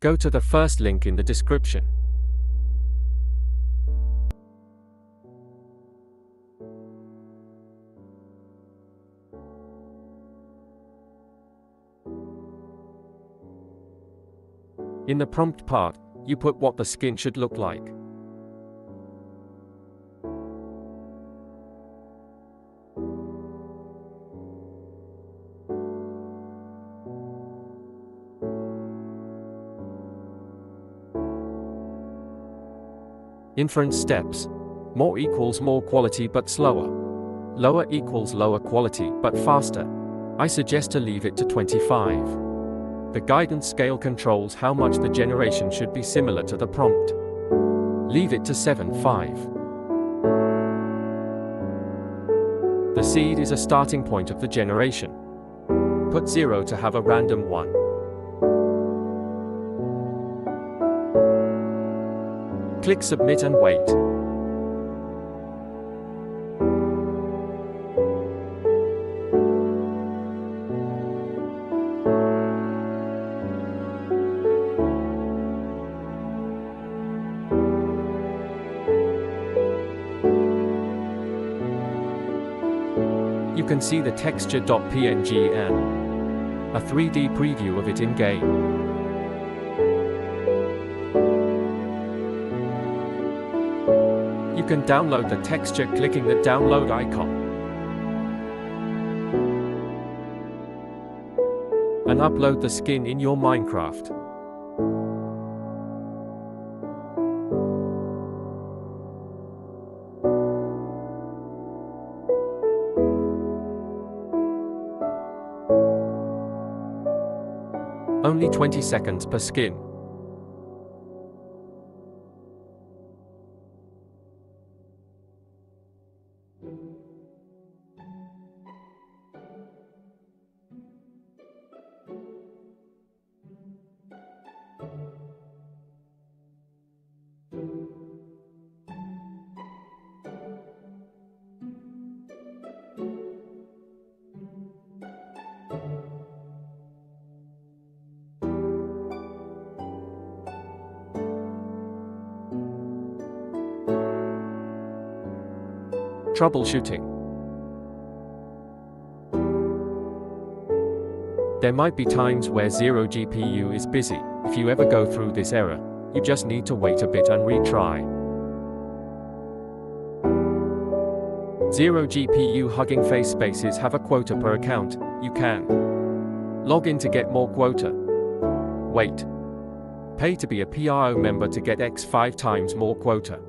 Go to the first link in the description. In the prompt part, you put what the skin should look like. Inference steps. More equals more quality but slower. Lower equals lower quality but faster. I suggest to leave it to 25. The guidance scale controls how much the generation should be similar to the prompt. Leave it to 7.5. The seed is a starting point of the generation. Put 0 to have a random 1. Click submit and wait. You can see the texture.png and a 3D preview of it in-game. You can download the texture clicking the download icon. And upload the skin in your Minecraft. Only 20 seconds per skin. Troubleshooting. There might be times where Zero GPU is busy. If you ever go through this error, you just need to wait a bit and retry. Zero GPU Hugging Face spaces have a quota per account. You can log in to get more quota. Wait. Pay to be a PRO member to get X5 times more quota.